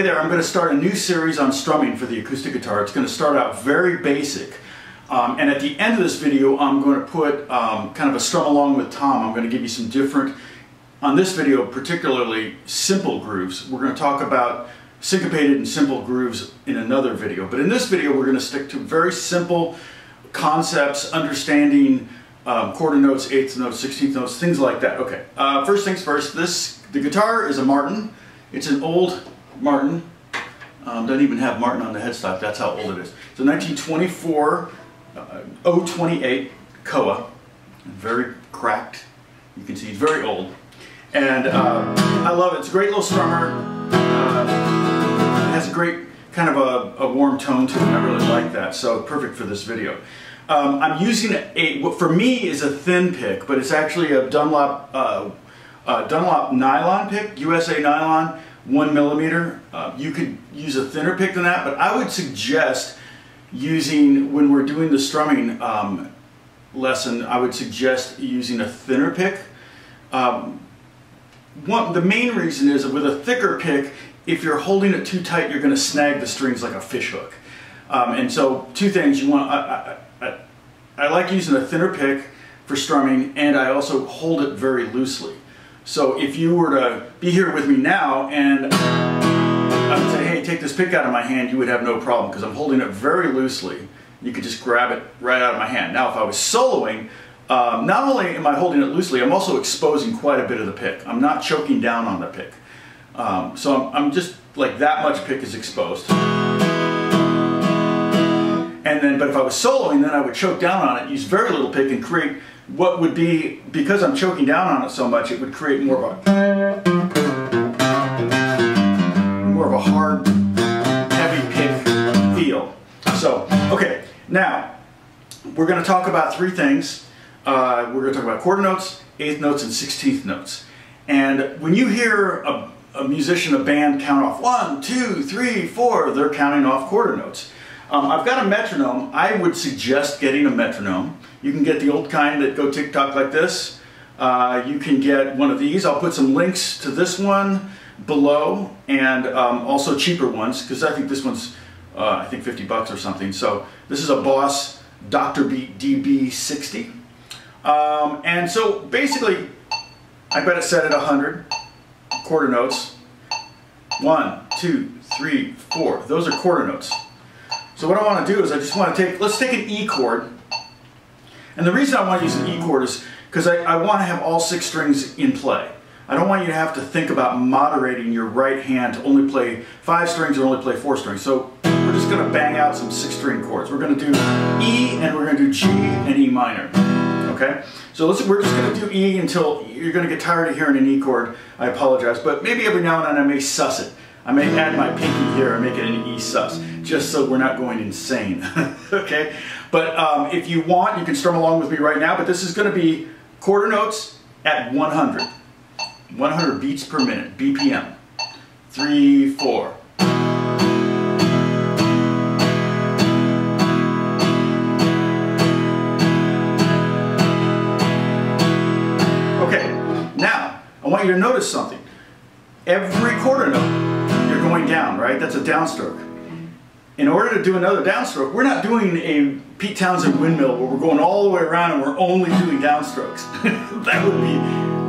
Hey there, I'm going to start a new series on strumming for the acoustic guitar. It's going to start out very basic. Um, and at the end of this video, I'm going to put um, kind of a strum along with Tom. I'm going to give you some different, on this video particularly, simple grooves. We're going to talk about syncopated and simple grooves in another video. But in this video, we're going to stick to very simple concepts, understanding um, quarter notes, eighth notes, sixteenth notes, things like that. Okay, uh, first things first, this, the guitar is a Martin. It's an old Martin. Um, doesn't even have Martin on the headstock, that's how old it is. It's a 1924 uh, 028 Koa, very cracked. You can see it's very old. And uh, I love it. It's a great little strummer. Uh, it has a great kind of a, a, warm tone to it. I really like that. So perfect for this video. Um, I'm using a, what for me is a thin pick, but it's actually a Dunlop, uh, uh Dunlop nylon pick, USA nylon one millimeter. Uh, you could use a thinner pick than that, but I would suggest using, when we're doing the strumming um, lesson, I would suggest using a thinner pick. Um, one, the main reason is with a thicker pick, if you're holding it too tight, you're going to snag the strings like a fish hook. Um, and so two things, you want, I, I, I, I like using a thinner pick for strumming and I also hold it very loosely. So if you were to be here with me now and I would say, hey, take this pick out of my hand, you would have no problem because I'm holding it very loosely. You could just grab it right out of my hand. Now if I was soloing, um, not only am I holding it loosely, I'm also exposing quite a bit of the pick. I'm not choking down on the pick. Um, so I'm, I'm just like that much pick is exposed. And then, but if I was soloing, then I would choke down on it, use very little pick and create what would be, because I'm choking down on it so much, it would create more of a, more of a hard, heavy pick feel. So, okay, now, we're going to talk about three things. Uh, we're going to talk about quarter notes, eighth notes, and sixteenth notes. And when you hear a, a musician, a band count off one, two, three, four, they're counting off quarter notes. Um, I've got a metronome. I would suggest getting a metronome. You can get the old kind that go tick-tock like this. Uh, you can get one of these. I'll put some links to this one below and um, also cheaper ones because I think this one's uh, I think 50 bucks or something. So this is a Boss Dr. Beat DB60. Um, and so basically I've got it set at 100 quarter notes. One, two, three, four. Those are quarter notes. So what I want to do is I just want to take, let's take an E chord and the reason I want to use an E chord is because I, I want to have all six strings in play. I don't want you to have to think about moderating your right hand to only play five strings or only play four strings. So we're just going to bang out some six string chords. We're going to do E and we're going to do G and E minor. Okay? So let's, we're just going to do E until you're going to get tired of hearing an E chord. I apologize, but maybe every now and then I may suss it. I may add my pinky here and make it an E sus, just so we're not going insane, okay? But um, if you want, you can strum along with me right now, but this is gonna be quarter notes at 100. 100 beats per minute, BPM. Three, four. Okay, now, I want you to notice something. Every quarter note going down, right? That's a downstroke. In order to do another downstroke, we're not doing a Pete Townshend windmill where we're going all the way around and we're only doing downstrokes. that would be,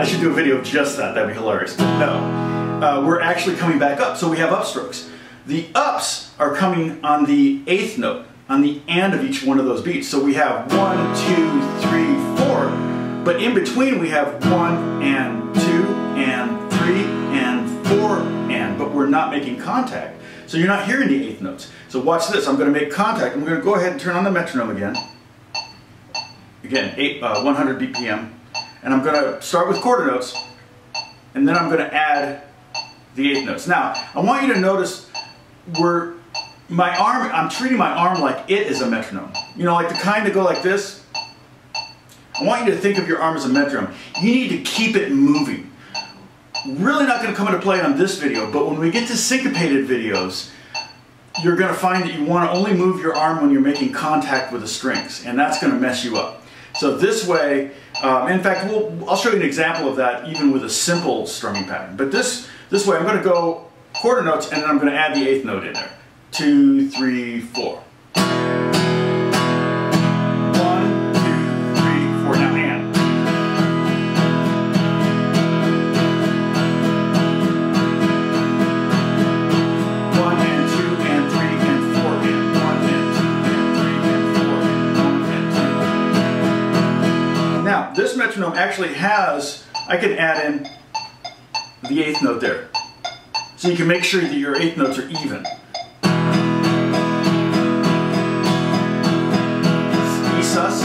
I should do a video of just that, that'd be hilarious. No, uh, we're actually coming back up, so we have upstrokes. The ups are coming on the eighth note, on the and of each one of those beats. So we have one, two, three, four, but in between we have one and two and three not making contact. So you're not hearing the eighth notes. So watch this, I'm going to make contact. I'm going to go ahead and turn on the metronome again. Again, eight, uh, 100 BPM. And I'm going to start with quarter notes, and then I'm going to add the eighth notes. Now, I want you to notice where my arm, I'm treating my arm like it is a metronome. You know, like the kind that go like this. I want you to think of your arm as a metronome. You need to keep it moving really not going to come into play on this video, but when we get to syncopated videos, you're going to find that you want to only move your arm when you're making contact with the strings, and that's going to mess you up. So this way, um, in fact, we'll, I'll show you an example of that even with a simple strumming pattern. But this, this way, I'm going to go quarter notes, and then I'm going to add the eighth note in there. Two, three, four. Actually has, I can add in the eighth note there. So you can make sure that your eighth notes are even. E sus.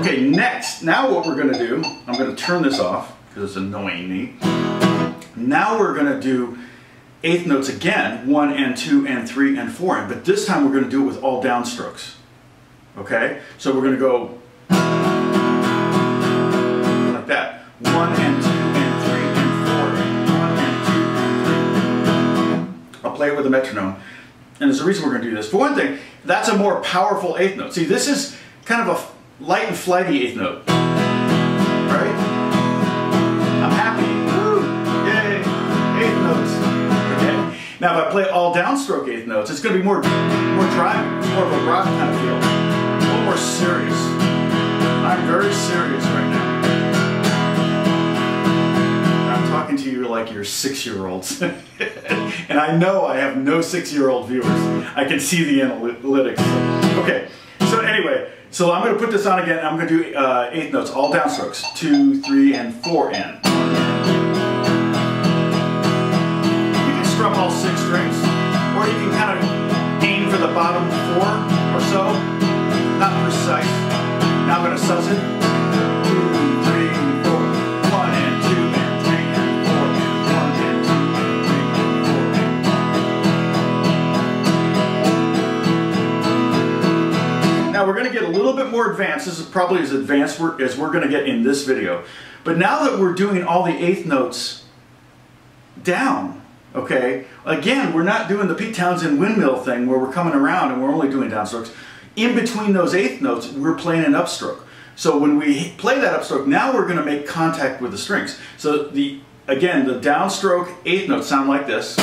Okay, next, now what we're going to do, I'm going to turn this off it's annoying me. Now we're going to do eighth notes again, one and two and three and four, but this time we're going to do it with all downstrokes. Okay, so we're going to go like that, one and two and three and four, one and two and. I'll play it with a metronome, and there's a reason we're going to do this. For one thing, that's a more powerful eighth note. See, this is kind of a light and flighty eighth note, Now, if I play all downstroke eighth notes, it's going to be more, more dry. More of a rock kind of feel. A little more serious. I'm very serious right now. I'm talking to you like you're six-year-olds. and I know I have no six-year-old viewers. I can see the analytics. Okay, so anyway, so I'm going to put this on again. I'm going to do uh, eighth notes, all downstrokes. Two, three, and four in. Strum all six strings, or you can kind of aim for the bottom four or so. Not precise. Now I'm going to sus it. Now we're going to get a little bit more advanced. This is probably as advanced as we're going to get in this video. But now that we're doing all the eighth notes down, okay, again, we're not doing the Pete Townshend windmill thing where we're coming around and we're only doing downstrokes. In between those eighth notes, we're playing an upstroke. So when we play that upstroke, now we're going to make contact with the strings. So the again, the downstroke eighth notes sound like this.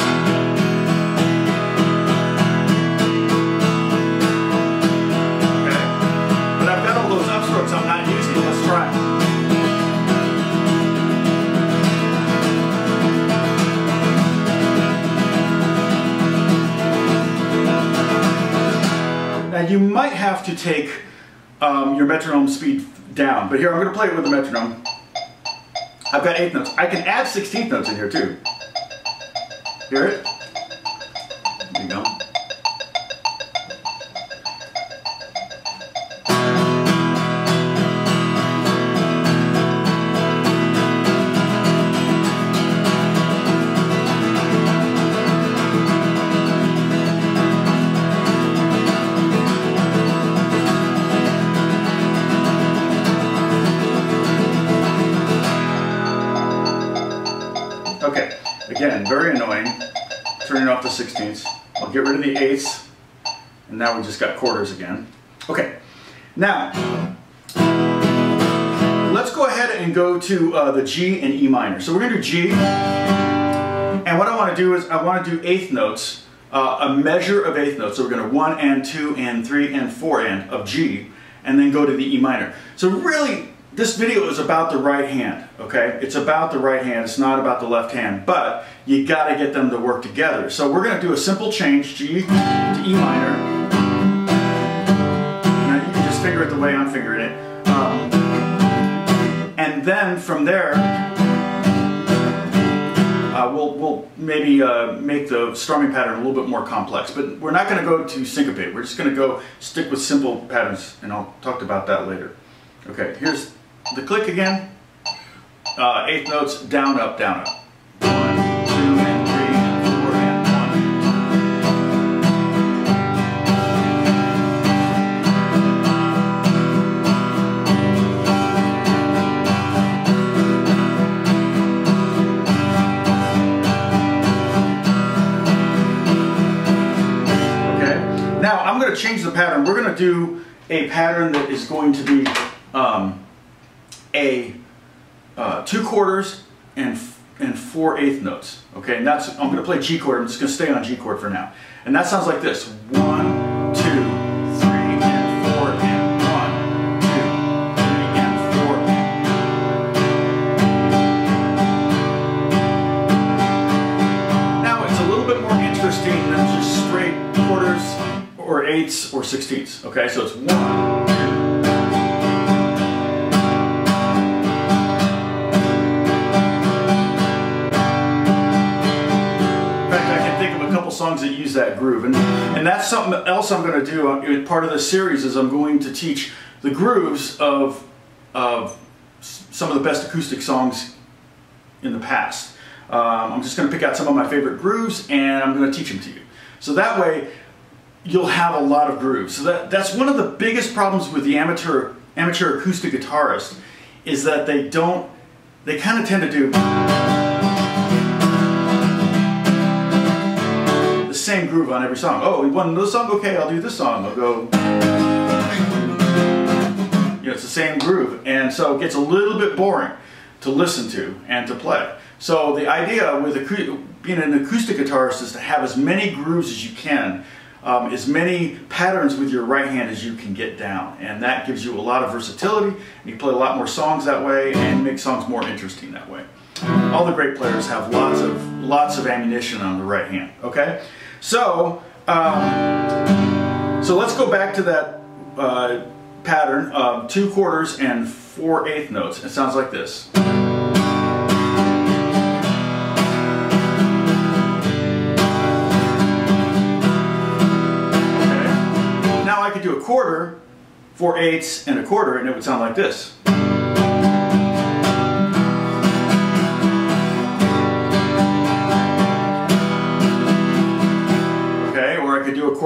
You might have to take um, your metronome speed down. But here, I'm going to play it with the metronome. I've got eighth notes. I can add 16th notes in here too. Hear it? There you go. The 16ths. I'll get rid of the eighths. And now we just got quarters again. Okay, now, let's go ahead and go to uh, the G and E minor. So we're going to do G. And what I want to do is I want to do eighth notes, uh, a measure of eighth notes. So we're going to 1 and 2 and 3 and 4 and of G, and then go to the E minor. So really, this video is about the right hand, okay? It's about the right hand, it's not about the left hand, but you gotta get them to work together. So we're gonna do a simple change, G to E minor. Now you can just figure it the way I'm figuring it. Um, and then from there, uh, we'll, we'll maybe uh, make the strumming pattern a little bit more complex, but we're not gonna go to syncopate. We're just gonna go stick with simple patterns, and I'll talk about that later. Okay, here's the click again, uh, eighth notes, down, up, down, up. Okay. Now I'm going to change the pattern. We're going to do a pattern that is going to be um, a uh, two quarters and and four eighth notes. Okay, and that's I'm going to play G chord. I'm just going to stay on G chord for now. And that sounds like this: one, two, three, and four, and one, two, three, and four. Now it's a little bit more interesting than just straight quarters or eighths or sixteenths. Okay, so it's one. Songs that use that groove. And, and that's something else I'm going to do. Part of the series is I'm going to teach the grooves of, of some of the best acoustic songs in the past. Um, I'm just going to pick out some of my favorite grooves and I'm going to teach them to you. So that way you'll have a lot of grooves. So that, that's one of the biggest problems with the amateur, amateur acoustic guitarist is that they don't, they kind of tend to do same groove on every song. Oh, we want this song? Okay, I'll do this song. I'll go. You know, it's the same groove. And so it gets a little bit boring to listen to and to play. So the idea with being an acoustic guitarist is to have as many grooves as you can, um, as many patterns with your right hand as you can get down. And that gives you a lot of versatility. and You play a lot more songs that way and make songs more interesting that way. All the great players have lots of lots of ammunition on the right hand. Okay, so um, so let's go back to that uh, pattern of two quarters and four eighth notes. It sounds like this. Okay. Now I could do a quarter, four eighths, and a quarter, and it would sound like this.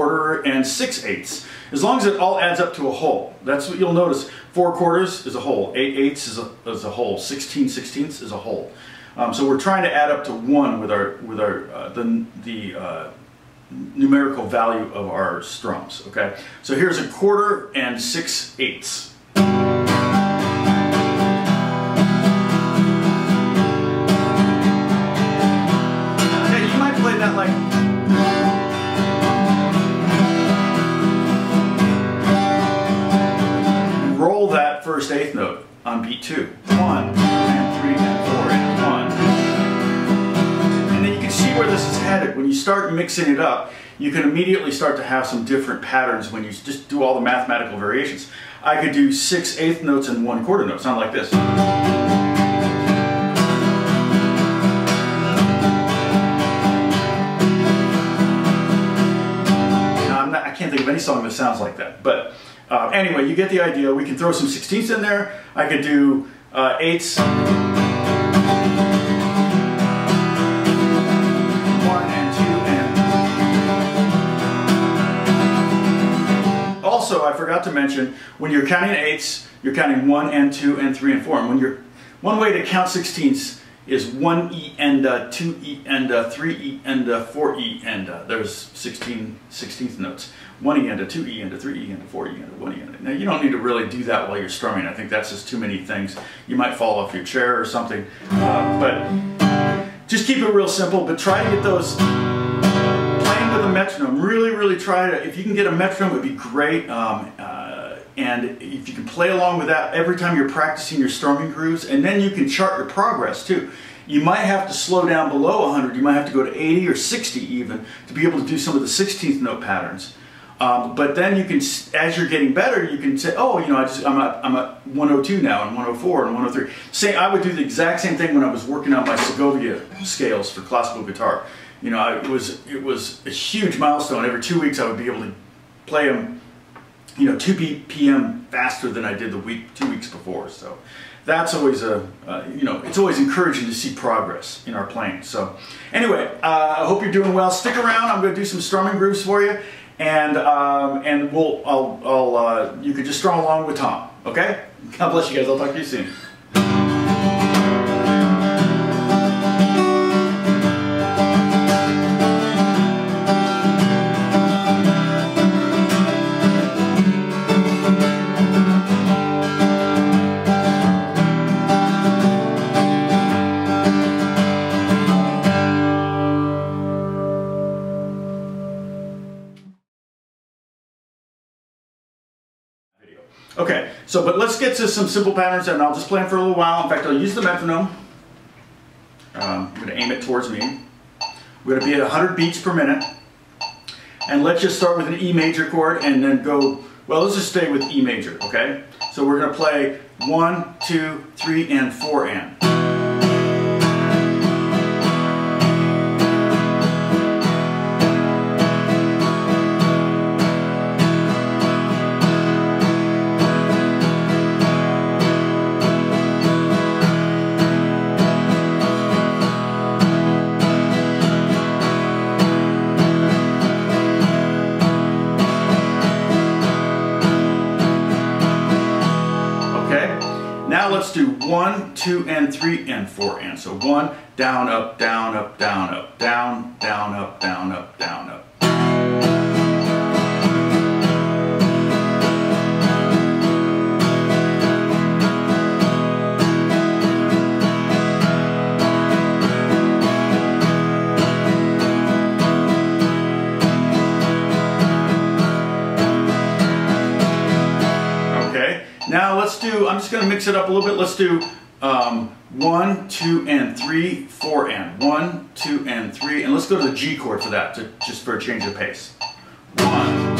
Quarter and six eighths. As long as it all adds up to a whole. That's what you'll notice. Four quarters is a whole. Eight eighths is a, is a whole. Sixteen sixteenths is a whole. Um, so we're trying to add up to one with our with our uh, the the uh, numerical value of our strums. Okay. So here's a quarter and six eighths. Mixing it up, you can immediately start to have some different patterns when you just do all the mathematical variations. I could do six eighth notes and one quarter note, sound like this. Not, I can't think of any song that sounds like that, but uh, anyway, you get the idea. We can throw some sixteenths in there. I could do uh, eighths. Also, I forgot to mention, when you're counting eighths, you're counting one and two and three and four. And when you're, one way to count sixteenths is one E and uh, two E and uh, three E and uh, four E and there's 16 16th notes. One E and a two E and a three E and a four E and a one E and a. Now you don't need to really do that while you're strumming. I think that's just too many things. You might fall off your chair or something. Uh, but just keep it real simple. But try to get those a metronome. Really, really try to. If you can get a metronome, it would be great. Um, uh, and if you can play along with that every time you're practicing your strumming grooves, and then you can chart your progress too. You might have to slow down below 100, you might have to go to 80 or 60 even to be able to do some of the 16th note patterns. Um, but then you can, as you're getting better, you can say, oh, you know, I just, I'm, at, I'm at 102 now and 104 and 103. Say, I would do the exact same thing when I was working on my Segovia scales for classical guitar. You know, it was, it was a huge milestone. Every two weeks I would be able to play them you know, 2 p.m. faster than I did the week, two weeks before. So that's always a, uh, you know, it's always encouraging to see progress in our playing. So anyway, uh, I hope you're doing well. Stick around. I'm going to do some strumming grooves for you, and um, and we'll, I'll, I'll uh, you can just strum along with Tom. Okay? God bless you guys. I'll talk to you soon. Okay, so but let's get to some simple patterns and I'll just play them for a little while. In fact, I'll use the metronome. Um, I'm going to aim it towards me. We're going to be at 100 beats per minute. And let's just start with an E major chord and then go, well, let's just stay with E major, okay? So we're going to play one, two, three, and four and. One, two, and three, and four, and. So one, down, up, down, up, down, up, down, down, up, down, up, down, up. Now let's do, I'm just going to mix it up a little bit. Let's do um, 1, 2, and 3, 4, and 1, 2, and 3. And let's go to the G chord for that, to, just for a change of pace. 1,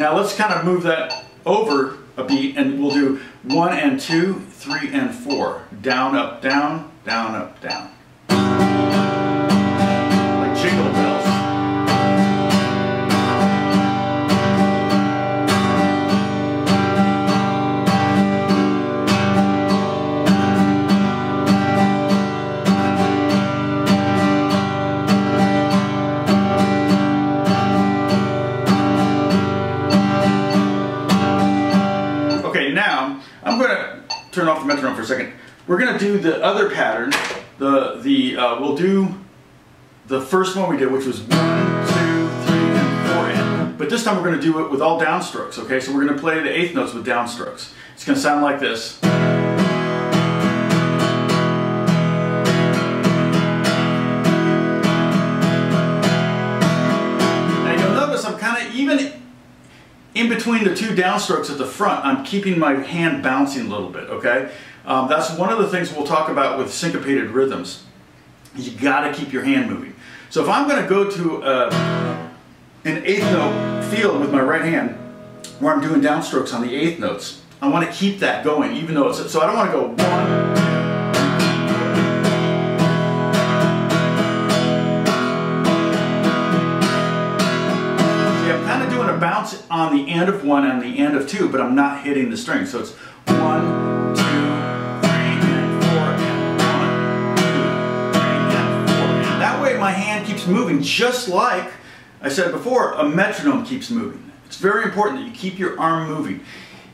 Now let's kind of move that over a beat and we'll do one and two, three and four. Down, up, down, down, up, down. Turn off the metronome for a second. We're going to do the other pattern. The, the, uh, we'll do the first one we did, which was one, two, three, and four. But this time we're going to do it with all downstrokes, okay? So we're going to play the eighth notes with downstrokes. It's going to sound like this. In between the two downstrokes at the front, I'm keeping my hand bouncing a little bit, okay? Um, that's one of the things we'll talk about with syncopated rhythms. You gotta keep your hand moving. So if I'm gonna go to uh, an eighth note field with my right hand, where I'm doing downstrokes on the eighth notes, I wanna keep that going, even though it's, so I don't wanna go one, bounce on the end of one and the end of two, but I'm not hitting the string. So it's one, my hand keeps moving just like I said before, a metronome keeps moving. It's very important that you keep your arm moving.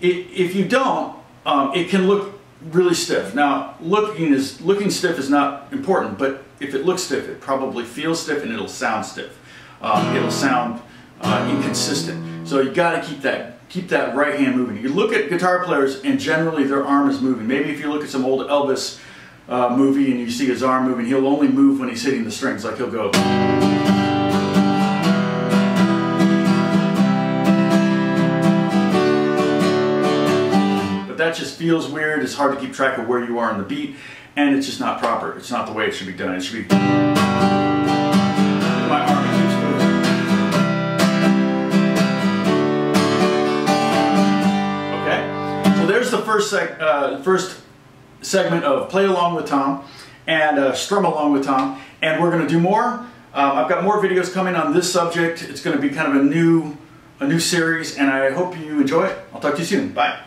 It, if you don't, um, it can look really stiff. Now, looking is looking stiff is not important, but if it looks stiff, it probably feels stiff and it'll sound stiff. Um, it'll sound uh, inconsistent. So you got to keep that keep that right hand moving. You look at guitar players and generally their arm is moving. Maybe if you look at some old Elvis uh, movie and you see his arm moving, he'll only move when he's hitting the strings. Like he'll go. But that just feels weird. It's hard to keep track of where you are on the beat, and it's just not proper. It's not the way it should be done. It should be. There's the first, uh, first segment of Play Along with Tom and uh, Strum Along with Tom. And we're going to do more. Um, I've got more videos coming on this subject. It's going to be kind of a new, a new series, and I hope you enjoy it. I'll talk to you soon. Bye.